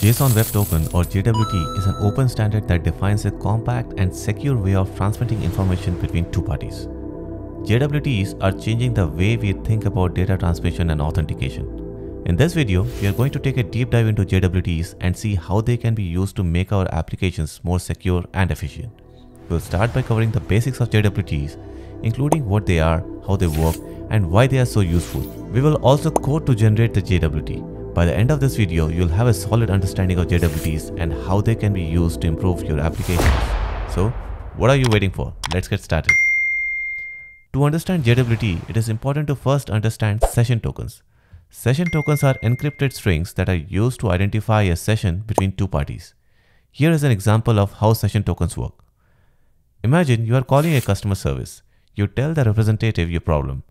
JSON Web Token or JWT is an open standard that defines a compact and secure way of transmitting information between two parties. JWTs are changing the way we think about data transmission and authentication. In this video, we are going to take a deep dive into JWTs and see how they can be used to make our applications more secure and efficient. We'll start by covering the basics of JWTs, including what they are, how they work, and why they are so useful. We will also code to generate the JWT, by the end of this video, you'll have a solid understanding of JWTs and how they can be used to improve your applications. So, what are you waiting for? Let's get started. To understand JWT, it is important to first understand session tokens. Session tokens are encrypted strings that are used to identify a session between two parties. Here is an example of how session tokens work. Imagine you are calling a customer service. You tell the representative your problem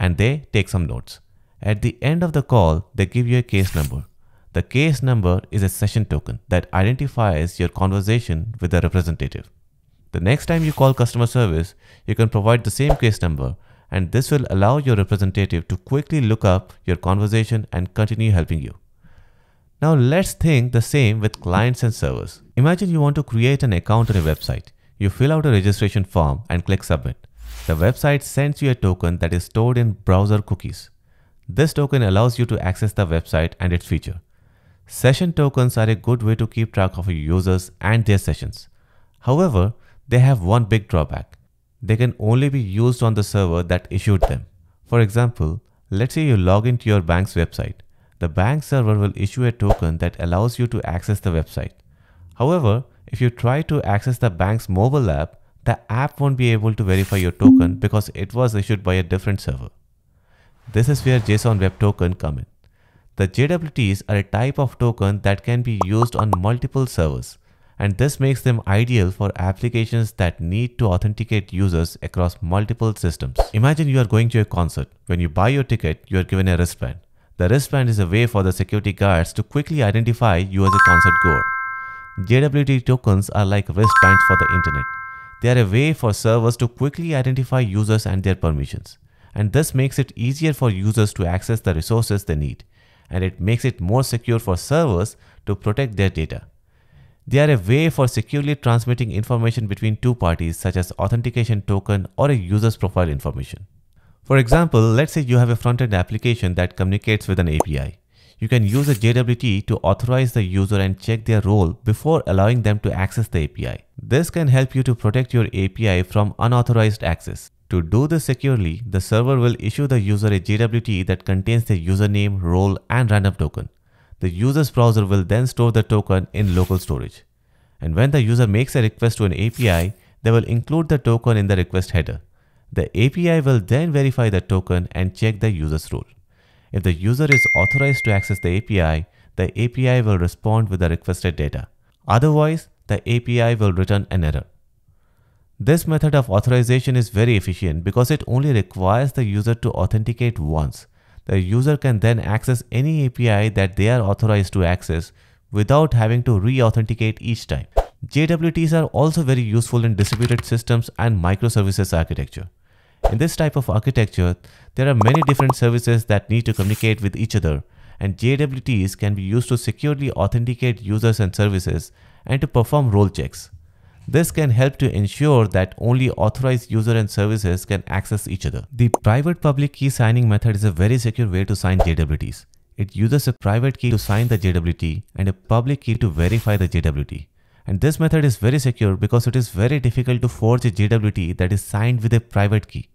and they take some notes. At the end of the call, they give you a case number. The case number is a session token that identifies your conversation with the representative. The next time you call customer service, you can provide the same case number and this will allow your representative to quickly look up your conversation and continue helping you. Now let's think the same with clients and servers. Imagine you want to create an account on a website. You fill out a registration form and click submit. The website sends you a token that is stored in browser cookies. This token allows you to access the website and its feature. Session tokens are a good way to keep track of your users and their sessions. However, they have one big drawback. They can only be used on the server that issued them. For example, let's say you log into your bank's website. The bank server will issue a token that allows you to access the website. However, if you try to access the bank's mobile app, the app won't be able to verify your token because it was issued by a different server. This is where JSON Web Token come in. The JWTs are a type of token that can be used on multiple servers, and this makes them ideal for applications that need to authenticate users across multiple systems. Imagine you are going to a concert. When you buy your ticket, you are given a wristband. The wristband is a way for the security guards to quickly identify you as a concert goer. JWT tokens are like wristbands for the internet. They are a way for servers to quickly identify users and their permissions and this makes it easier for users to access the resources they need, and it makes it more secure for servers to protect their data. They are a way for securely transmitting information between two parties such as authentication token or a user's profile information. For example, let's say you have a front-end application that communicates with an API. You can use a JWT to authorize the user and check their role before allowing them to access the API. This can help you to protect your API from unauthorized access. To do this securely, the server will issue the user a JWT that contains the username, role, and random token. The user's browser will then store the token in local storage. And when the user makes a request to an API, they will include the token in the request header. The API will then verify the token and check the user's role. If the user is authorized to access the API, the API will respond with the requested data. Otherwise, the API will return an error. This method of authorization is very efficient because it only requires the user to authenticate once. The user can then access any API that they are authorized to access without having to re-authenticate each time. JWTs are also very useful in distributed systems and microservices architecture. In this type of architecture, there are many different services that need to communicate with each other and JWTs can be used to securely authenticate users and services and to perform role checks. This can help to ensure that only authorized user and services can access each other. The private public key signing method is a very secure way to sign JWTs. It uses a private key to sign the JWT and a public key to verify the JWT. And this method is very secure because it is very difficult to forge a JWT that is signed with a private key.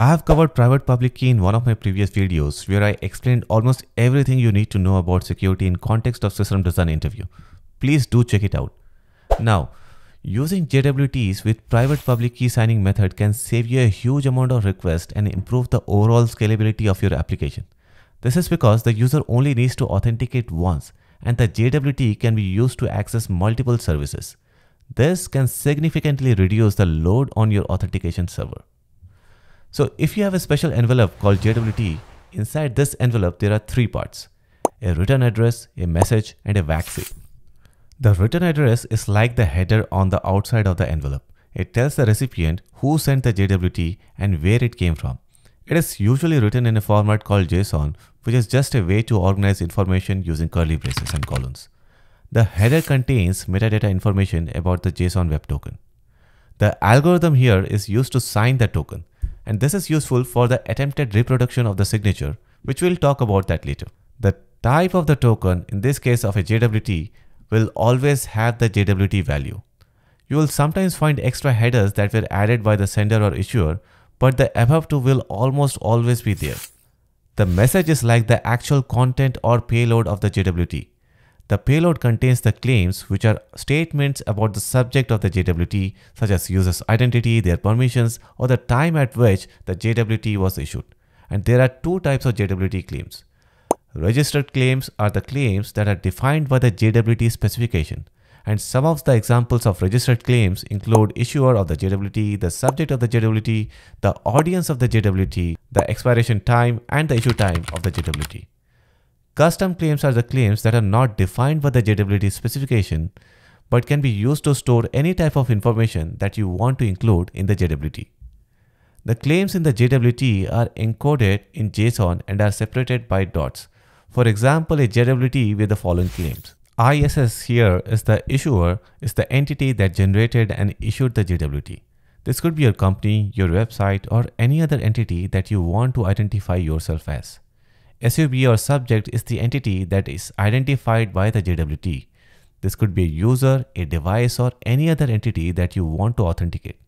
I have covered private public key in one of my previous videos where I explained almost everything you need to know about security in context of system design interview. Please do check it out. Now, Using JWTs with private public key signing method can save you a huge amount of requests and improve the overall scalability of your application. This is because the user only needs to authenticate once and the JWT can be used to access multiple services. This can significantly reduce the load on your authentication server. So if you have a special envelope called JWT, inside this envelope there are three parts, a return address, a message, and a wax seal. The return address is like the header on the outside of the envelope. It tells the recipient who sent the JWT and where it came from. It is usually written in a format called JSON, which is just a way to organize information using curly braces and colons. The header contains metadata information about the JSON Web Token. The algorithm here is used to sign the token, and this is useful for the attempted reproduction of the signature, which we'll talk about that later. The type of the token, in this case of a JWT, will always have the JWT value. You will sometimes find extra headers that were added by the sender or issuer, but the above two will almost always be there. The message is like the actual content or payload of the JWT. The payload contains the claims which are statements about the subject of the JWT such as user's identity, their permissions or the time at which the JWT was issued. And there are two types of JWT claims. Registered claims are the claims that are defined by the JWT specification. And some of the examples of registered claims include issuer of the JWT, the subject of the JWT, the audience of the JWT, the expiration time, and the issue time of the JWT. Custom claims are the claims that are not defined by the JWT specification, but can be used to store any type of information that you want to include in the JWT. The claims in the JWT are encoded in JSON and are separated by dots. For example, a JWT with the following claims. ISS here is the issuer, is the entity that generated and issued the JWT. This could be your company, your website, or any other entity that you want to identify yourself as. SUB or subject is the entity that is identified by the JWT. This could be a user, a device, or any other entity that you want to authenticate.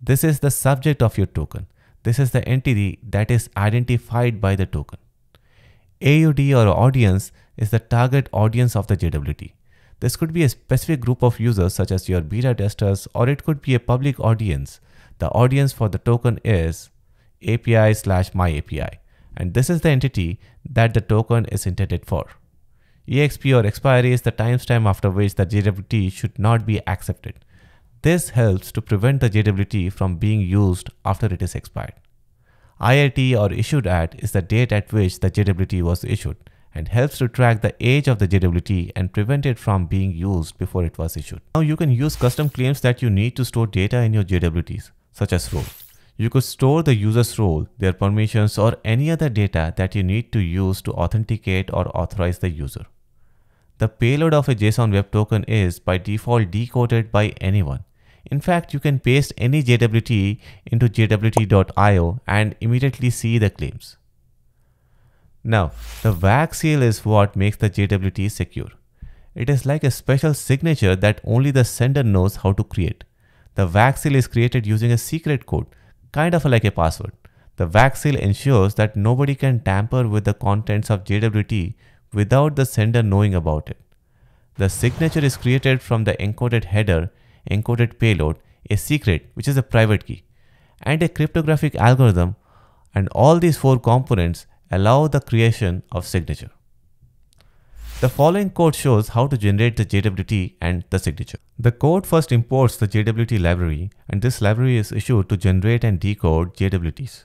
This is the subject of your token. This is the entity that is identified by the token. AUD or audience is the target audience of the JWT. This could be a specific group of users such as your beta testers or it could be a public audience. The audience for the token is API slash my API and this is the entity that the token is intended for. EXP or expiry is the timestamp after which the JWT should not be accepted. This helps to prevent the JWT from being used after it is expired. IAT or issued at is the date at which the JWT was issued and helps to track the age of the JWT and prevent it from being used before it was issued. Now you can use custom claims that you need to store data in your JWTs, such as role. You could store the user's role, their permissions or any other data that you need to use to authenticate or authorize the user. The payload of a JSON Web Token is by default decoded by anyone. In fact, you can paste any JWT into jwt.io and immediately see the claims. Now, the wax seal is what makes the JWT secure. It is like a special signature that only the sender knows how to create. The wax seal is created using a secret code, kind of like a password. The wax seal ensures that nobody can tamper with the contents of JWT without the sender knowing about it. The signature is created from the encoded header encoded payload, a secret, which is a private key, and a cryptographic algorithm, and all these four components allow the creation of signature. The following code shows how to generate the JWT and the signature. The code first imports the JWT library and this library is issued to generate and decode JWTs.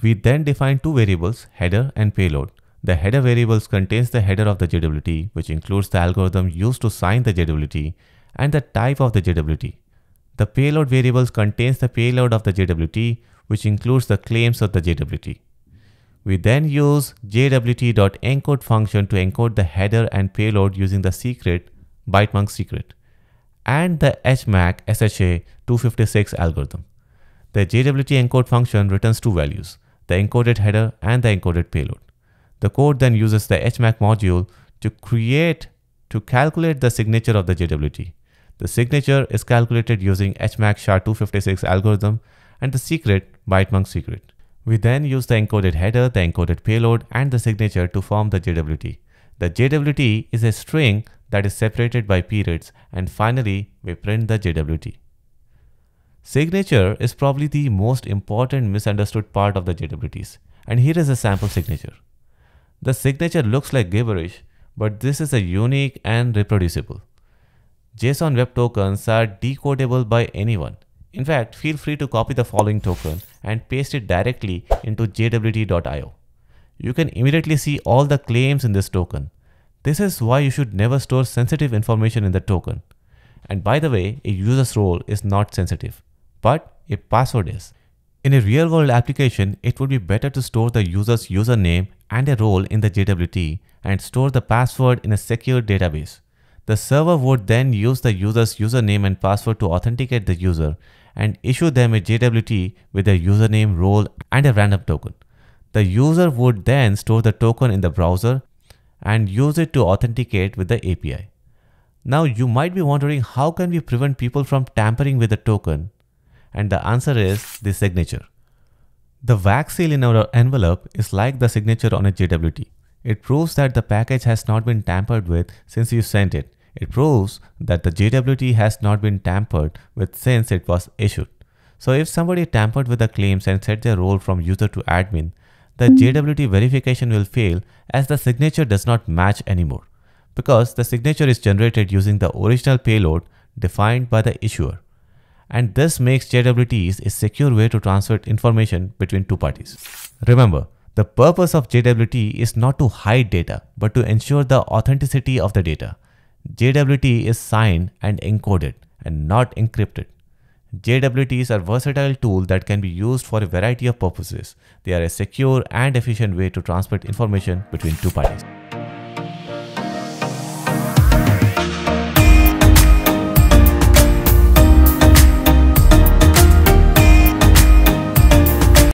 We then define two variables, header and payload. The header variables contains the header of the JWT, which includes the algorithm used to sign the JWT and the type of the JWT. The payload variables contains the payload of the JWT, which includes the claims of the JWT. We then use jwt.encode function to encode the header and payload using the secret ByteMonk secret and the HMAC SHA 256 algorithm. The JWT encode function returns two values, the encoded header and the encoded payload. The code then uses the HMAC module to create to calculate the signature of the JWT. The signature is calculated using HMAC SHA-256 algorithm and the secret ByteMonk secret. We then use the encoded header, the encoded payload, and the signature to form the JWT. The JWT is a string that is separated by periods, and finally, we print the JWT. Signature is probably the most important misunderstood part of the JWTs, and here is a sample signature. The signature looks like gibberish, but this is a unique and reproducible. JSON Web Tokens are decodable by anyone. In fact, feel free to copy the following token and paste it directly into jwt.io. You can immediately see all the claims in this token. This is why you should never store sensitive information in the token. And by the way, a user's role is not sensitive, but a password is. In a real world application, it would be better to store the user's username and a role in the JWT and store the password in a secure database. The server would then use the user's username and password to authenticate the user and issue them a JWT with a username, role, and a random token. The user would then store the token in the browser and use it to authenticate with the API. Now you might be wondering how can we prevent people from tampering with the token? And the answer is the signature. The wax seal in our envelope is like the signature on a JWT. It proves that the package has not been tampered with since you sent it. It proves that the JWT has not been tampered with since it was issued. So if somebody tampered with the claims and set their role from user to admin, the hmm. JWT verification will fail as the signature does not match anymore because the signature is generated using the original payload defined by the issuer. And this makes JWTs a secure way to transfer information between two parties. Remember, the purpose of JWT is not to hide data, but to ensure the authenticity of the data. JWT is signed and encoded and not encrypted. JWTs are a versatile tool that can be used for a variety of purposes. They are a secure and efficient way to transmit information between two parties.